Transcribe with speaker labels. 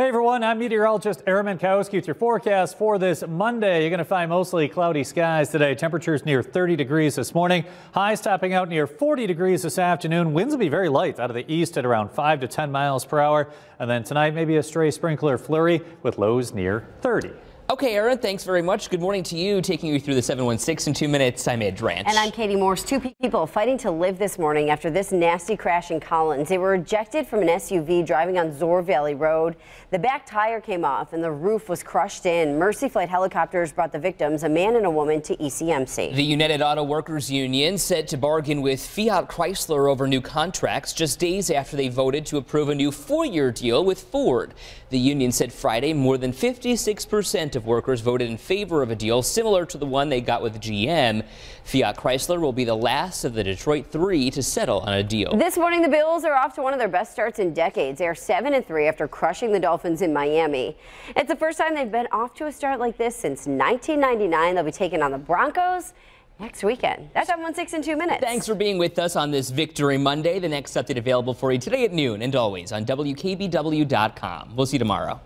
Speaker 1: Hey everyone, I'm meteorologist Aaron Mentkowski with your forecast for this Monday. You're going to find mostly cloudy skies today. Temperatures near 30 degrees this morning. Highs topping out near 40 degrees this afternoon. Winds will be very light out of the east at around 5 to 10 miles per hour. And then tonight, maybe a stray sprinkler flurry with lows near 30.
Speaker 2: Okay, Aaron, thanks very much. Good morning to you. Taking you through the 716 in two minutes, I'm Ed Drantch.
Speaker 3: And I'm Katie Morse. Two people fighting to live this morning after this nasty crash in Collins. They were ejected from an SUV driving on Zoar Valley Road. The back tire came off and the roof was crushed in. Mercy Flight helicopters brought the victims, a man and a woman, to ECMC.
Speaker 2: The United Auto Workers Union set to bargain with Fiat Chrysler over new contracts just days after they voted to approve a new four-year deal with Ford. The union said Friday more than 56 percent of of workers voted in favor of a deal similar to the one they got with GM. Fiat Chrysler will be the last of the Detroit three to settle on a deal.
Speaker 3: This morning, the Bills are off to one of their best starts in decades. They are 7 and 3 after crushing the Dolphins in Miami. It's the first time they've been off to a start like this since 1999. They'll be taking on the Broncos next weekend. That's 716 in two minutes.
Speaker 2: Thanks for being with us on this Victory Monday. The next update available for you today at noon and always on WKBW.com. We'll see you tomorrow.